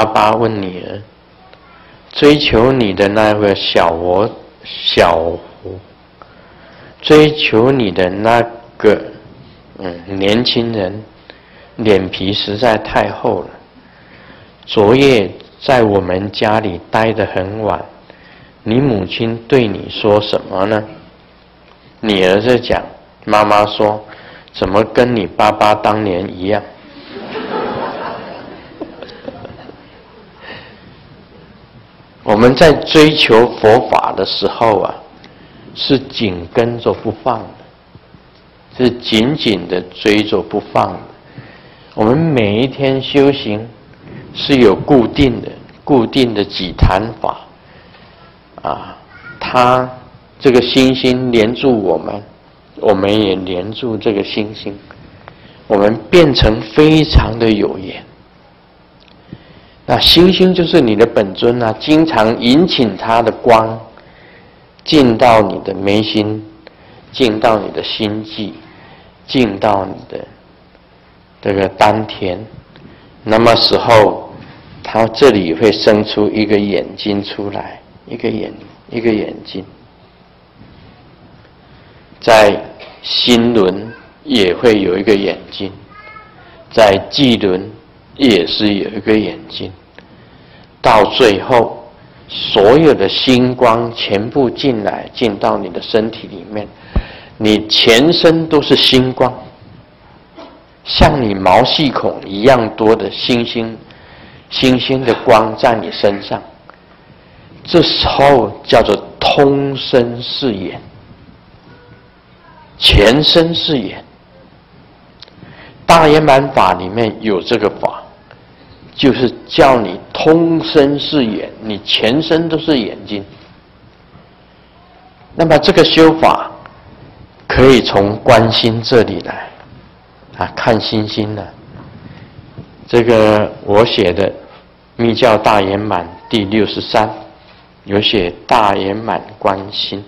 爸爸问女儿：“追求你的那个小我小胡，追求你的那个嗯年轻人，脸皮实在太厚了。昨夜在我们家里待得很晚，你母亲对你说什么呢？”女儿在讲，妈妈说：“怎么跟你爸爸当年一样？”我们在追求佛法的时候啊，是紧跟着不放的，是紧紧的追着不放的。我们每一天修行是有固定的、固定的几坛法啊，它这个星星连住我们，我们也连住这个星星，我们变成非常的有缘。那星星就是你的本尊啊，经常引请它的光进到你的眉心，进到你的心际，进到你的这个丹田。那么时候，它这里会生出一个眼睛出来，一个眼，一个眼睛，在心轮也会有一个眼睛，在际轮也是有一个眼睛。到最后，所有的星光全部进来，进到你的身体里面，你全身都是星光，像你毛细孔一样多的星星，星星的光在你身上。这时候叫做通身视眼，全身视眼。大圆满法里面有这个法。就是叫你通身是眼，你全身都是眼睛。那么这个修法可以从观心这里来啊，看星星呢。这个我写的《密教大圆满》第六十三有写大圆满观心。